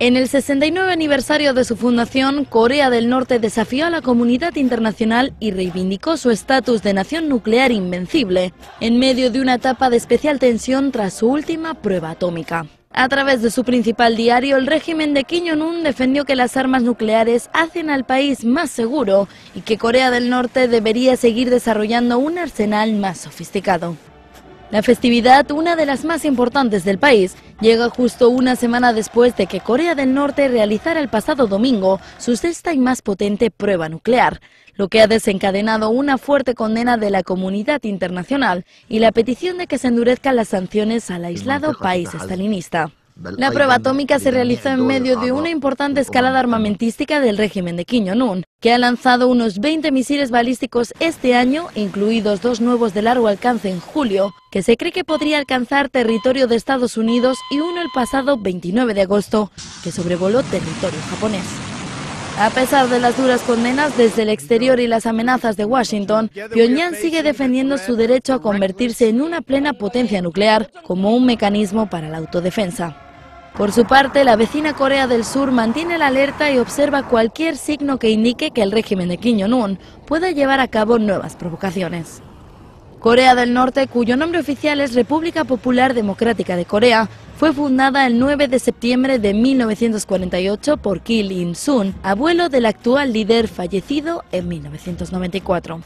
En el 69 aniversario de su fundación, Corea del Norte desafió a la comunidad internacional y reivindicó su estatus de nación nuclear invencible, en medio de una etapa de especial tensión tras su última prueba atómica. A través de su principal diario, el régimen de Kim Jong-un defendió que las armas nucleares hacen al país más seguro y que Corea del Norte debería seguir desarrollando un arsenal más sofisticado. La festividad, una de las más importantes del país, llega justo una semana después de que Corea del Norte realizara el pasado domingo su sexta y más potente prueba nuclear, lo que ha desencadenado una fuerte condena de la comunidad internacional y la petición de que se endurezcan las sanciones al aislado país estalinista. La prueba atómica se realizó en medio de una importante escalada armamentística del régimen de Kim Jong-un, que ha lanzado unos 20 misiles balísticos este año, incluidos dos nuevos de largo alcance en julio, que se cree que podría alcanzar territorio de Estados Unidos y uno el pasado 29 de agosto, que sobrevoló territorio japonés. A pesar de las duras condenas desde el exterior y las amenazas de Washington, Pyongyang sigue defendiendo su derecho a convertirse en una plena potencia nuclear como un mecanismo para la autodefensa. Por su parte, la vecina Corea del Sur mantiene la alerta y observa cualquier signo que indique que el régimen de Kim Jong-un pueda llevar a cabo nuevas provocaciones. Corea del Norte, cuyo nombre oficial es República Popular Democrática de Corea, fue fundada el 9 de septiembre de 1948 por Kim Il-sung, abuelo del actual líder fallecido en 1994.